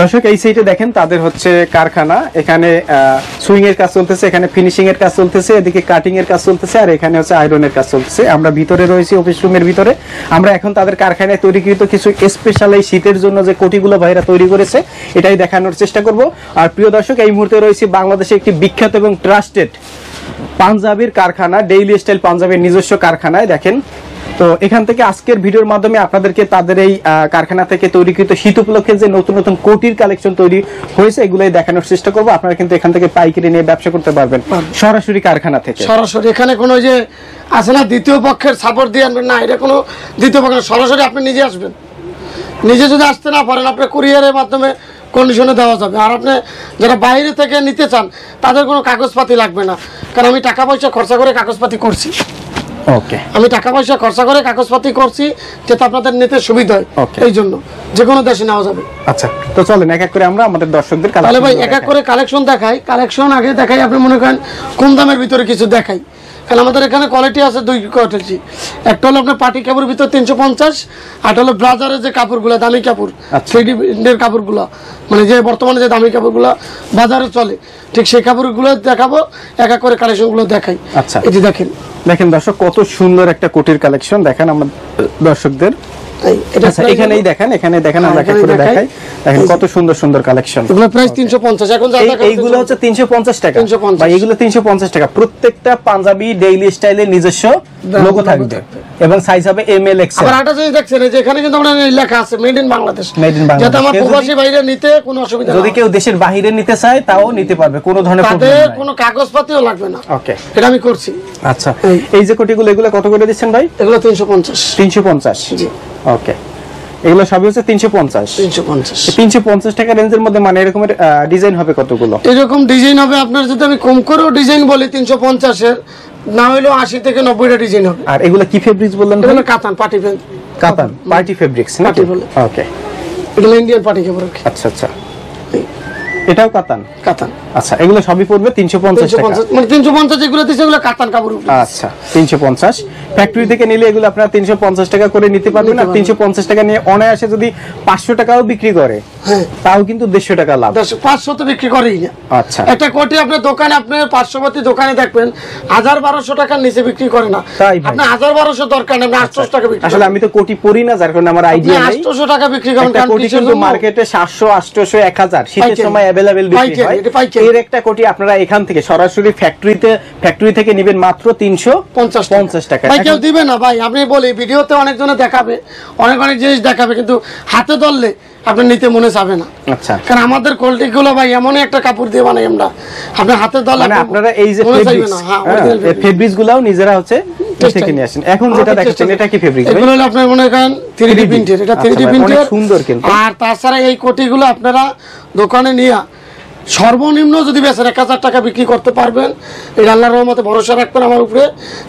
দর্শক, এই সাইডে দেখেন তাদের হচ্ছে কারখানা। এখানে সুইং এর কাজ চলতেছে, এখানে ফিনিশিং এর কাজ চলতেছে, এদিকে কাটিং এর কাজ চলতেছে, আর এখানে হচ্ছে আয়রনের কাজ চলতেছে। আমরা ভিতরে রয়েছি অফিস রুমের ভিতরে। আমরা এখন তাদের কারখানায় তৈরিকৃত কিছু স্পেশাল এই শীতের জন্য যে কোটিগুলো ভাইরা তৈরি করেছে, এটাই দেখানোর চেষ্টা করব। আর প্রিয় দর্শক, এই মুহূর্তে রয়েছে বাংলাদেশে একটি বিখ্যাত এবং ট্রাস্টেড পাঞ্জাবির কারখানা ডেইলি স্টাইল পাঞ্জাবের নিজস্ব কারখানায়। দেখেন তো এখান থেকে আজকের ভিডিওর মাধ্যমে আপনাদেরকে তাদের এই কারখানা থেকে তৈরিকৃত শীত উপলক্ষে যে নতুন নতুন কোটির কালেকশন তৈরি হয়েছে, এগুলোই দেখানোর চেষ্টা করব। আপনারা কিন্তু এখান থেকে পাইকারি নিয়ে ব্যবসা করতে পারবেন। সরাসরি কারখানা থেকে। সরাসরি এখানে কোনো যে আছে না, দ্বিতীয় পক্ষের সাপোর্ট দিয়ে আনবেন। না, এটা কোনো দ্বিতীয় পক্ষের সরাসরি আপনি নিজে আসবেন। নিজে যদি আসতে না পারেন, আপনি কুরিয়ারের মাধ্যমে কন্ডিশনে দেওয়া যাবে। আর আপনি যারা বাইরে থেকে নিতে চান, তাদের কোনো কাগজপাতি লাগবে না। কারণ আমি টাকা পয়সা খরচা করে কাগজপাতি করছি। ওকে আমি টাকা পয়সা খরচা করে কাগজপাতি করছি যাতে আপনাদের নিতে সুবিধা হয়। এই জন্য যে কোনো দেশে নেওয়া যাবে। আচ্ছা তো চলেন এক এক করে আমরা আমাদের দর্শকদের তাহলে ভাই এক এক করে কালেকশন দেখাই। কালেকশন আগে দেখাই আপনি মনে করেন কম দামের ভিতরে কিছু দেখাই। কারণ আমাদের এখানে কোয়ালিটি আছে দুই কোয়ালিটি একটা হলো আপনার পার্টি কাপড়ের ভিতর তিনশো পঞ্চাশ আর হলো ব্রাজারের যে কাপড়গুলো দামি কাপড়। থ্রি এর কাপড়গুলো। মানে যে বর্তমানে যে দামি কাপড়গুলো বাজারে চলে ঠিক সেই কাপড়গুলো দেখাবো এক এক করে কালেকশনগুলো দেখাই। আচ্ছা। এটি দেখেন। দেখেন দর্শক কত সুন্দর একটা কোটির কালেকশন। দেখেন আমার দর্শকদের। আচ্ছা এখানেই দেখেন এখানে দেখেন আমরা হ্যাঁ, করে দেখাই। দেখেন কত সুন্দর সুন্দর কালেকশন এগুলো প্রাইস তিনশো পঞ্চাশ এখন যা এই এইগুলো হচ্ছে তিনশো পঞ্চাশ টাকা। 350 বা এগুলো তিনশো পঞ্চাশ টাকা। প্রত্যেকটা পাঞ্জাবি ডেইলি স্টাইলের নিজস্ব লোগো থাকবে। এবং সাইজ হবে এম এল এক্স আবার জিনিস দেখছেন এই যে এখানে কিন্তু আমরা লেখা আছে made in Bangladesh in Bangladesh। যাতে আমার যদি- প্রবাসী বাইরে নিতে কোনো অসুবিধা যদি কেউ দেশের বাহিরে নিতে চায় তাও নিতে পারবে কোনো ধরনের প্রবলেম নাই। কোনো কাগজপাতিও লাগবে না। ওকে এটা আমি করছি। আচ্ছা। এই- যে কোটিগুলো এগুলো কত করে দিচ্ছেন ভাই? এগুলো তিনশো পঞ্চাশ। তিনশো পঞ্চাশ। জি। ওকে এগুলো সবই হচ্ছে তিনশো পঞ্চাশ। তিনশো পঞ্চাশ। টাকা রেঞ্জের মধ্যে মানে এরকমের ডিজাইন হবে কতগুলো? এরকম ডিজাইন হবে আপনার যদি আমি কম করেও ডিজাইন বলি তিনশো পঞ্চাশের না হলেও আশি থেকে নব্বইটা ডিজাইন হবে। আর এগুলো কি ফেব্রিক্স বললেন এগুলো কাতান পার্টি কাতান পার্টি ফেব্রিক্স নাকি? ওকে এগুলো ইন্ডিয়ান পার্টি কাপড় আচ্ছা আচ্ছা। এটাও কাতান? কাতান। আচ্ছা এগুলো সবই পড়বে তিনশো পঞ্চাশ মানে তিনশো পঞ্চাশ যেগুলো দিচ্ছে এগুলো কাতান কাপড় আচ্ছা তিনশো পঞ্চাশ। ফ্যাক্টরি থেকে নিলে এগুলো আপনারা তিনশো পঞ্চাশ টাকা করে নিতে পারবেন আর তিনশো পঞ্চাশ টাকা নিয়ে অনায়াসে যদি পাঁচশো টাকাও বিক্রি করে হ্যাঁ। তাও কিন্তু দেড়শো টাকা লাভ। পাঁচশো তো বিক্রি করেই না। আচ্ছা। একটা কোটি আপনার দোকানে আপনি পার্শ্ববর্তী দোকানে দেখবেন হাজার বারোশো টাকার নিচে বিক্রি করে না। তাই আপনার হাজার বারোশো দরকার নেই আপনি আটশোশো টাকা বিক্রি আসলে আমি তো কোটি পড়ি না যার কারণে আমার আইডিয়া নেই। আটশোশো টাকা বিক্রি করেন কারণ কোটি কিন্তু মার্কেটে সাতশো আটশোশো এক হাজার শীতের সময় অ্যাভেলেবেল বিক্রি হয়। এর একটা কোটি আপনারা এখান থেকে সরাসরি ফ্যাক্টরিতে ফ্যাক্টরি থেকে নেবেন মাত্র তিনশো পঞ্চাশ পঞ্চাশ টাকা কেউ দিবে না ভাই আপনি বলি ভিডিওতে অনেকজনে দেখাবে অনেক অনেক জিনিস দেখাবে কিন্তু হাতে ধরলে আপনি নিতে মনে চাবে না। আচ্ছা। কারণ আমাদের কোয়ালিটি গুলো ভাই এমনই একটা কাপড় দিয়ে বানাই আমরা। আপনি হাতে ধরলে মানে আপনারা এই যে ফেব্রিক্স হ্যাঁ। ফেব্রিক্স গুলাও নিজেরা হচ্ছে। থেকে নিয়ে আসেন। এখন যেটা দেখাচ্ছেন এটা কি ফেব্রিক এগুলো হলো আপনার মনে করেন থ্রি ডি 3D প্রিন্টের এটা আচ্ছা থ্রি ডি ভাই, অনেক সুন্দর কিন্তু। আর তাছাড়া এই কোটিগুলো আপনারা দোকানে নিয়ে সর্বনিম্ন যদি বেচেন এক হাজার টাকা বিক্রি করতে পারবেন এই আল্লাহর রহমতে ভরসা রাখবেন আমার উপরে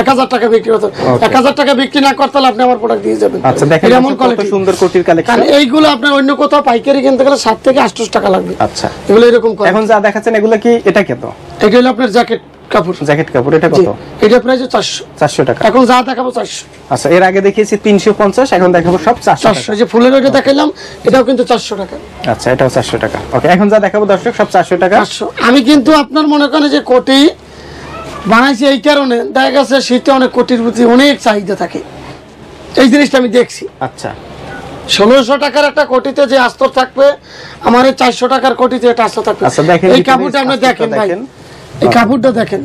এক হাজার টাকা বিক্রি করতে এক হাজার টাকা বিক্রি না করতে আপনি আমার প্রোডাক্ট দিয়ে যাবেন। আচ্ছা কত সুন্দর কোটির কালেকশন এইগুলো আপনার অন্য কোথাও পাইকারি কিনতে গেলে সাত থেকে আটশো টাকা লাগবে। আচ্ছা। এগুলো এরকম করে এখন যা দেখাচ্ছেন এগুলো কি এটা কেত এটা হলো আপনার জ্যাকেট কাপড়। জ্যাকেট কাপড় এটা কত? চারশো। টাকা। এখন যা দেখাবো চারশো। আচ্ছা এর আগে দেখিয়েছি এখন দেখাবো সব যে ফুলের এটাও কিন্তু চারশো টাকা। আচ্ছা এটাও চারশো টাকা। ওকে এখন যা দেখাবো দর্শক সব চারশো টাকা। পাঁচশো আমি কিন্তু আপনার মনে করেন যে কোটি বানাইছি এই কারণে দেখা গেছে শীতে অনেক কোটির প্রতি অনেক চাহিদা থাকে। এই জিনিসটা আমি দেখছি। আচ্ছা। ষোলোশো টাকার একটা কোটিতে যে আস্তর থাকবে আমার এই চারশো টাকার কোটিতে এটা আস্তর থাকবে। আচ্ছা, দেখেন এই কাপড়টা আপনি দেখেন ভাই। দেখেন। এই কাপড়টা দেখেন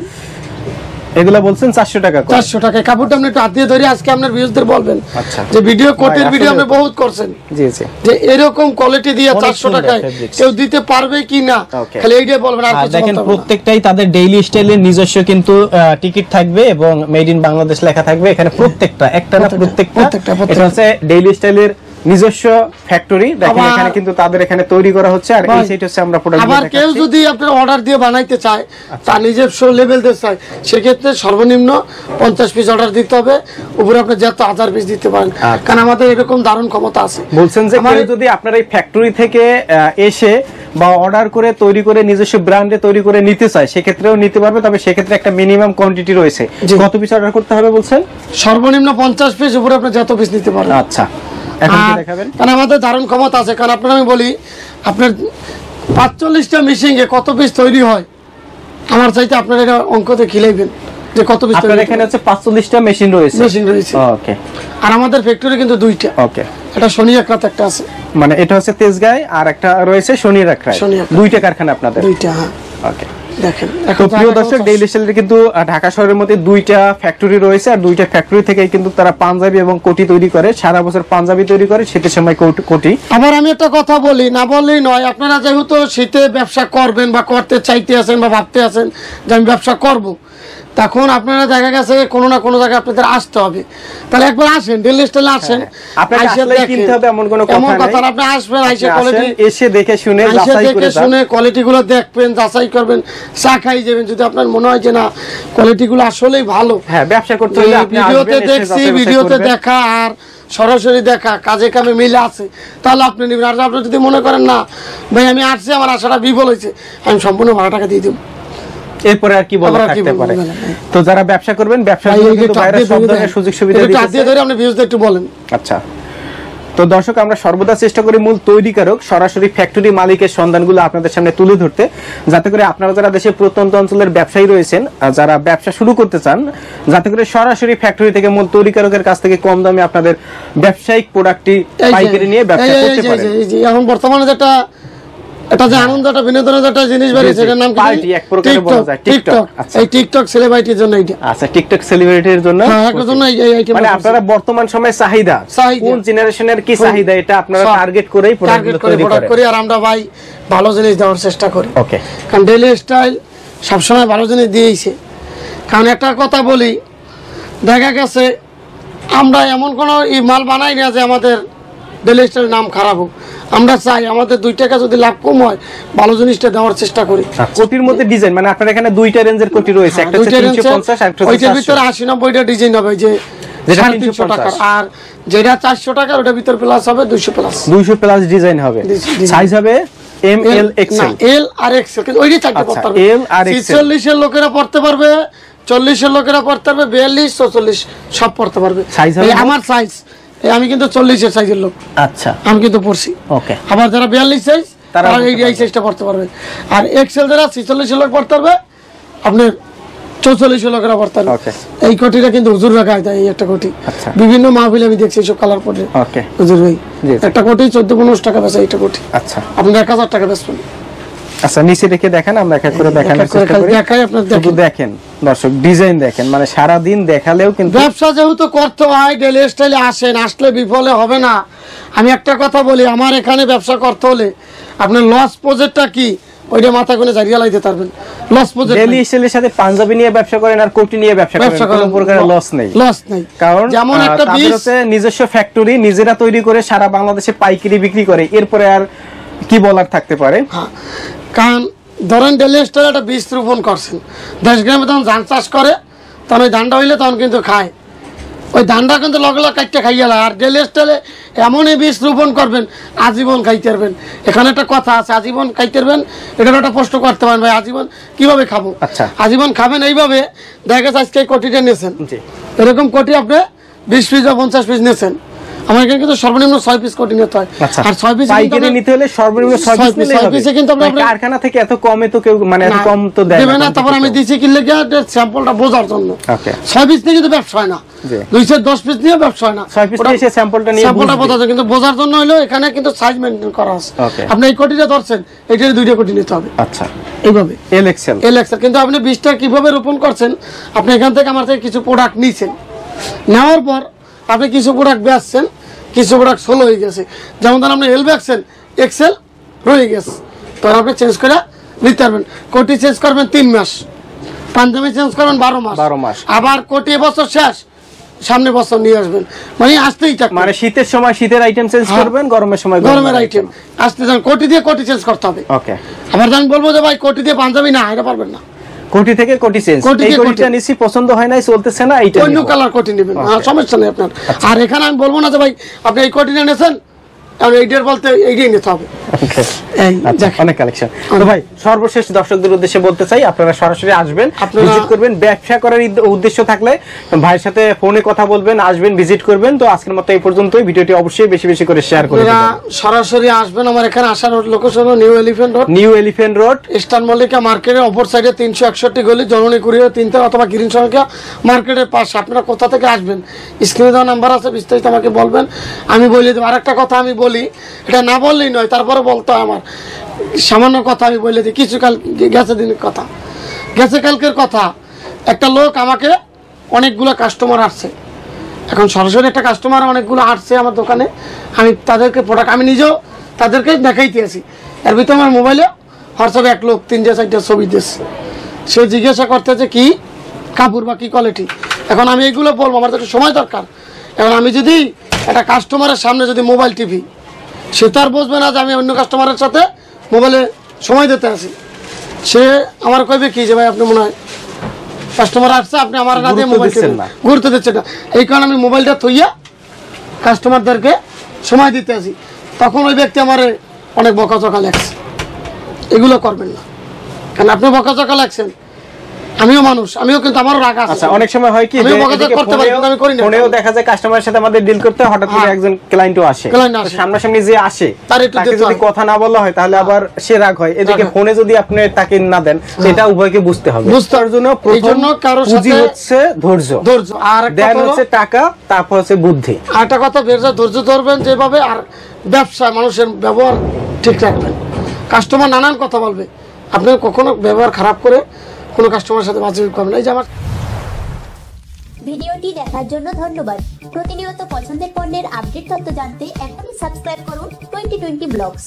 এগুলো বলছেন চারশো টাকা করে। চারশো টাকা কাপড়টা আপনি একটু হাত দিয়ে ধরে আজকে আপনার ভিউজদের বলবেন আচ্ছা। যে ভিডিও কোটের ভিডিও আপনি বহুত করছেন জি জি যে এরকম কোয়ালিটি দিয়ে অনেক চারশো সুন্দর টাকায় fabrics। কেউ দিতে পারবে কি না. খালি এইটাই বলবেন আর কিছু দেখেন। প্রত্যেকটাই তাদের ডেইলি স্টাইলের নিজস্ব কিন্তু টিকিট থাকবে এবং মেড ইন বাংলাদেশ লেখা থাকবে এখানে প্রত্যেকটা একটা না প্রত্যেকটা প্রত্যেকটা, এটা। হচ্ছে ডেইলি স্টাইলের নিজস্ব ফ্যাক্টরি দেখেন এখানে কিন্তু তাদের এখানে তৈরি করা হচ্ছে আর এই সাইড হচ্ছে আমরা প্রোডাক্ট আবার কেউ যদি আপনার অর্ডার দিয়ে বানাইতে চায় তার নিজস্ব লেভেল দিতে চায় সেক্ষেত্রে সর্বনিম্ন পঞ্চাশ পিস অর্ডার দিতে হবে। উপরে আপনি যত হাজার পিস দিতে পারেন। আচ্ছা। কারণ আমাদের এরকম দারুণ ক্ষমতা আছে। বলছেন যে কেউ যদি আপনার এই ফ্যাক্টরি থেকে এসে বা অর্ডার করে তৈরি করে নিজস্ব ব্র্যান্ডে তৈরি করে নিতে চায় সেক্ষেত্রেও নিতে পারবে তবে সেক্ষেত্রে একটা মিনিমাম কোয়ান্টিটি রয়েছে। কত পিস অর্ডার করতে হবে বলছেন? সর্বনিম্ন পঞ্চাশ পিস উপরে আপনি যত পিস নিতে পারেন। আচ্ছা। কারণ আমাদের ধারণ ক্ষমতা আছে। কারণ আপনার আমি বলি আপনার পাঁচচল্লিশটা মেশিনে কত পিস তৈরি হয়? আমার চাইতে আপনার এটা অঙ্কতে খিলাইবেন যে কত পিস আপনার এখানে হচ্ছে মেশিন রয়েছে। মেশিন রয়েছে। ওকে আর আমাদের ফ্যাক্টরি কিন্তু দুইটা। ওকে এটা শনি একরাত একটা আছে। মানে এটা হচ্ছে তেজগাঁয় আর একটা রয়েছে শনি একরায়। দুইটা কারখানা আপনাদের। দুইটা হ্যাঁ। ওকে দেখেন তো প্রিয় দর্শক ডেইলি সেলের কিন্তু ঢাকা শহরের মধ্যে দুইটা ফ্যাক্টরি রয়েছে আর দুইটা ফ্যাক্টরি থেকে কিন্তু তারা পাঞ্জাবি এবং কোটি তৈরি করে সারা বছর পাঞ্জাবি তৈরি করে শীতের সময় কোট- কোটি আবার আমি একটা কথা বলি না বললেই নয় আপনারা যেহেতু শীতে ব্যবসা করবেন বা করতে চাইতে আছেন বা ভাবতে আছেন যে আমি ব্যবসা করব। তখন আপনারা দেখা গেছে কোনো না কোনো জায়গায় আপনাদের আসতে হবে। তাহলে একবার আসেন ডেলি স্টাইলে আসেন। হ্যাঁ, দেখেন। কিনতে হবে এমন কোনো কথা এমন। কথা আপনি আসবেন আইসে কোয়ালিটি এসে দেখে শুনে করে দেখে শুনে কোয়ালিটি গুলো দেখবেন যাচাই করবেন চা খাই যাবেন। যদি আপনার মনে হয় যে না কোয়ালিটি গুলো আসলেই ভালো। হ্যাঁ ব্যবসা করতে হলে ভিডিওতে দেখছি ভিডিওতে দেখা আর সরাসরি দেখা কাজে কামে মিলে আছে তাহলে আপনি নেবেন। আর আপনি যদি মনে করেন না ভাই আমি আসছি আমার আশাটা বিফল হয়েছে আমি সম্পূর্ণ ভাড়া টাকা দিয়ে দেবো। এরপরে আর কি বলা থাকতে পারে। তো যারা ব্যবসা করবেন কিন্তু বাইরে সব ধরনের সুযোগ সুবিধা একটু টাপ দিতেছে দিয়ে ধরে আপনি ভিউজটা একটু বলেন। আচ্ছা। তো দর্শক আমরা সর্বদা চেষ্টা করি মূল তৈরিকারক সরাসরি ফ্যাক্টরি মালিকের সন্ধানগুলো আপনাদের সামনে তুলে ধরতে যাতে করে আপনারা যারা দেশের প্রত্যন্ত অঞ্চলের ব্যবসায়ী রয়েছেন যারা ব্যবসা শুরু করতে চান যাতে করে সরাসরি ফ্যাক্টরি থেকে মূল তৈরিকারকের কাছ থেকে কম দামে আপনাদের ব্যবসায়িক প্রোডাক্টটি পাইকারি নিয়ে ব্যবসা করতে পারেন। এখন বর্তমানে যেটা এটা যে আনন্দ একটা বিনোদনের একটা জিনিস বেরিয়েছে এটার নাম কি পার্টি, এক প্রকারের বলা যায়, টিকটক। আচ্ছা। এই টিকটক সেলিব্রিটির জন্য এইটা। আচ্ছা টিকটক সেলিব্রিটির জন্য? হ্যাঁ একটার জন্য এই- এই আইটেম মানে আপনারা বর্তমান সময়ে চাহিদা। কোন জেনারেশনের কি চাহিদা এটা আপনারা টার্গেট করেই করে তৈরি করি। আর আমরা ভাই ভালো জিনিস দেওয়ার চেষ্টা করি। ওকে কারণ ডেলি স্টাইল সবসময় ভালো জিনিস দিয়েছে কারণ একটা কথা বলি দেখা গেছে আমরা এমন কোনো মাল বানাই না যে আমাদের ডেলি স্টাইল নাম খারাপ হোক। আমরা চাই আমাদের দুই টাকা যদি লাভ কম হয় ভালো জিনিসটা দেওয়ার চেষ্টা করি। কোটির মধ্যে ডিজাইন মানে আপনার এখানে দুইটা রেঞ্জের কোটি রয়েছে একটা হচ্ছে দুইটা তিনশো range-এর, পঞ্চাশ একটা হচ্ছে ওইটার চারশো। ভিতরে আশি নব্বইটা ডিজাইন হবে যে যেটা সাড়ে 350 তিনশো টাকার। আর যেটা চারশো টাকার ওটার ভিতরে প্লাস হবে দুইশো প্লাস দুইশো প্লাস ডিজাইন হবে। সাইজ হবে এম এল এক্সেল এল আর এক্সেল কিন্তু ওইটাই আচ্ছা, পড়তে পারবে আর ছিচল্লিশের লোকেরা পড়তে পারবে চল্লিশের লোকেরা পড়তে পারবে বিয়াল্লিশ চৌচল্লিশ সব পড়তে পারবে? আমার সাইজ আমি কিন্তু চল্লিশের সাইজের লোক। আচ্ছা। আমি কিন্তু পড়ছি। ওকে। আবার যারা বিয়াল্লিশ সাইজ তারা এই সাইজটা পড়তে পারবে। আর এক্সেল যারা ছিচল্লিশের লোক পড়তে পারবে আপনার চৌচল্লিশের লোকেরা Okay. এই কোটিটা কিন্তু হুজুর রাখা দেয় এই একটা কোটি। আচ্ছা। বিভিন্ন মাহফিলে আমি দেখছি এইসব কালার পড়ে ওকে। হুজুর ভাই একটা কোটি চোদ্দ পনেরো টাকা বেচা এইটা কোটি। আচ্ছা। আপনার এক হাজার টাকা বেচবেন। আচ্ছা নিচে রেখে দেখেন আমরা এক এক করে দেখানোর চেষ্টা করি। দেখাই আপনার দেখেন। দেখেন দর্শক ডিজাইন দেখেন মানে সারা দিন দেখালেও কিন্তু ব্যবসা যেহেতু করতে হয় ডেলি স্টাইলে আসেন আসলে বিফলে হবে না। আমি একটা কথা বলি আমার এখানে ব্যবসা করতে হলে আপনার লস প্রজেক্টটা কি? ওইটা মাথা করে জারিয়া লাইতে পারবেন। লস প্রজেক্ট ডেলি স্টাইলের সাথে পাঞ্জাবি নিয়ে ব্যবসা করেন আর কোটি নিয়ে ব্যবসা করেন ব্যবসা কোনো করেন। লস নেই। লস নেই। কারণ যেমন একটা তাদের বীজ নিজস্ব ফ্যাক্টরি নিজেরা তৈরি করে সারা বাংলাদেশে পাইকারি বিক্রি করে। এরপরে আর কি বলার থাকতে পারে? হ্যাঁ, কারণ ধরেন ডেলি স্টাইলে একটা বীজ রোপণ করছেন দেশ গ্রামে তখন ধান চাষ করে তখন ওই ধানটা হইলে তখন কিন্তু খায়। ওই ধানটা কিন্তু লগে লগে কাটতে খাইয়া। আর ডেলি স্টাইলে এমনই বীজ রোপণ করবেন আজীবন খাইতে পারবেন এখানে একটা কথা আছে আজীবন খাইতে পারবেন এটার একটা প্রশ্ন করতে পারেন ভাই আজীবন কীভাবে খাব? আচ্ছা। আজীবন খাবেন এইভাবে দেখা গেছে আজকে কোটিটা নিয়েছেন। এরকম কোটি আপনি বিশ পিস বা পঞ্চাশ পিস নিয়েছেন। আমার এখানে কিন্তু সর্বনিম্ন ছয় পিস কোটি নিতে হয়। আচ্ছা। আর ছয় পিস পাইকারি নিতে হলে সর্বনিম্ন ছয় পিস ছয় এ কিন্তু আমরা- মানে কারখানা থেকে এত কমে তো কেউ মানে এত কম তো দেয় না তারপর আমি স্যাম্পলটা বোঝার জন্য। ছয় পিস নিয়ে কিন্তু ব্যবসা হয় না। দুইশো দশ পিস নিয়ে ব্যবসা হয় না। ছয় ওটা- নিয়ে এসে sample টা নিয়ে বোঝা যায়, কিন্তু বোঝার জন্য হলো এখানে কিন্তু সাইজ মেনটেন করা আছে। আপনি এই কোটিটা ধরছেন এটার দুইটা কোটি নিতে হবে। আচ্ছা। এইভাবে। এল এক্সেল এল কিন্তু আপনি বীজটা কীভাবে রোপণ করছেন আপনি এখান থেকে আমার থেকে কিছু প্রোডাক্ট নিয়েছেন নেওয়ার পর আপনি কিছু প্রোডাক্ট বেচছেন কিছু প্রোডাক্ট সোলো হয়ে গেছে। যেমন ধরেন আপনি এল বেচছেন এক্সেল রয়ে গেছে। তখন আপনি চেঞ্জ করে নিতে পারবেন। কোটি চেঞ্জ করবেন তিন মাস। পাঞ্জাবি চেঞ্জ করবেন বারো মাস। 12 মাস। আবার কোটি বছর শেষ সামনে বছর নিয়ে আসবেন। মানে আসতেই থাকবে মানে শীতের সময় শীতের আইটেম চেঞ্জ হ্যাঁ। করবেন গরমের সময় গরমের আইটেম আসতে যান কোটি দিয়ে কোটি চেঞ্জ করতে হবে। ওকে আবার আমি বলব যে ভাই কোটি দিয়ে পাঞ্জাবি না এটা পারবেন না। কোটি থেকে কোটি চেঞ্জ কোটি এই কোটিটা নিছি পছন্দ হয় নাই চলতেছে না এইটা অন্য কালার কোটি নেবেন? হ্যাঁ, সমস্যা নেই আপনার। আর এখানে আমি বলব না যে ভাই আপনি এই কোটিটা এখন এইটার বলতে এইটাই নিতে হবে। Okay. এই দেখেন। অনেক কালেকশন তো ভাই সর্বশেষ দর্শকদের উদ্দেশ্যে বলতে চাই আপনারা সরাসরি আসবেন ভিজিট করবেন। ব্যবসা করার উদ্দেশ্য থাকলে ভাইয়ের সাথে ফোনে কথা বলবেন আসবেন ভিজিট করবেন। তো আজকের মতো এই পর্যন্তই। ভিডিওটি অবশ্যই বেশি বেশি করে শেয়ার করে সরাসরি আসবেন আমার এখানে আসার location new Elephant Road new Elephant Road eastern Mallika মার্কেটের অপর সাইডে তিনশো একষট্টি গলি জননী কুড়িয়ে তিনটে অথবা গ্রিন সংখ্যা মার্কেটের পাশে। আপনারা কোথা থেকে আসবেন? স্ক্রিনে দেওয়া নাম্বার আছে বিস্তারিত আমাকে বলবেন। আমি বলে দেবো। আরেকটা কথা আমি বলি, এটা না বললেই নয়, তারপরে বলতো আমার। সামান্য কথা আমি বলে দিই, কিছু কাল গেছে দিনের কথা। গেছে কালকের কথা। একটা লোক আমাকে অনেকগুলো কাস্টমার আসছে এখন সরাসরি একটা কাস্টমার অনেকগুলো আসছে আমার দোকানে। আমি তাদেরকে প্রোডাক্ট আমি নিজেও তাদেরকে দেখাইতে আছি। এর ভিতরে আমার মোবাইলে হোয়াটসঅ্যাপে এক লোক তিনটে চারটে ছবি দিচ্ছে সে জিজ্ঞাসা করতেছে কি? কাপড় বা কি কোয়ালিটি এখন আমি এগুলো বলব, আমার তো সময় দরকার। এখন আমি যদি একটা কাস্টমারের সামনে যদি মোবাইল টিভি সে তো আর বুঝবে না যে আমি অন্য কাস্টমারের সাথে মোবাইলে সময় দিতে আসি সে আমার কইবে কি যে ভাই আপনি মনে হয় কাস্টমার আসছে আপনি আমার না দিয়ে মোবাইল। গুরুত্ব দিচ্ছে না। এই কারণে আমি মোবাইলটা থইয়া কাস্টমারদেরকে সময় দিতে আসি তখন ওই ব্যক্তি আমার অনেক বকাচকা লাগছে এগুলো করবেন না। কারণ আপনি বকাচকা লাগছেন আমিও মানুষ আমিও কিন্তু আমারও রাগ আছে। আচ্ছা অনেক সময় হয় কি আমিও যে বকাঝকা করতে পারি, কিন্তু আমি করি না। ফোনেও দেখা যায় কাস্টমারের সাথে আমাদের ডিল করতে হঠাৎ করে হ্যাঁ। একজন ক্লায়েন্টও আসে। সামনাসামনি যে আসে তার একটু যদি কথা না বলা হয় তাহলে আবার সে রাগ হয়। এদিকে ফোনে যদি আপনি তাকে না দেন সেটা উভয়কে বুঝতে হবে। বুঝতে তার জন্য প্রথম পুঁজি সাথে- হচ্ছে ধৈর্য। ধৈর্য। আর দেন হচ্ছে টাকা তারপর হচ্ছে বুদ্ধি। আর একটা কথা বেরজা ধৈর্য ধরবেন যেভাবে আর ব্যবসা মানুষের ব্যবহার ঠিক রাখবেন। কাস্টমার নানান কথা বলবে। আপনি কখনো ব্যবহার খারাপ করে কোনো কাস্টমারের সাথে বাজে কম না। যে আমার ভিডিওটি দেখার জন্য ধন্যবাদ প্রতিনিয়ত পছন্দের পণ্যের আপডেট তথ্য জানতে এখনই সাবস্ক্রাইব করুন টোয়েন্টি টোয়েন্টি ব্লগস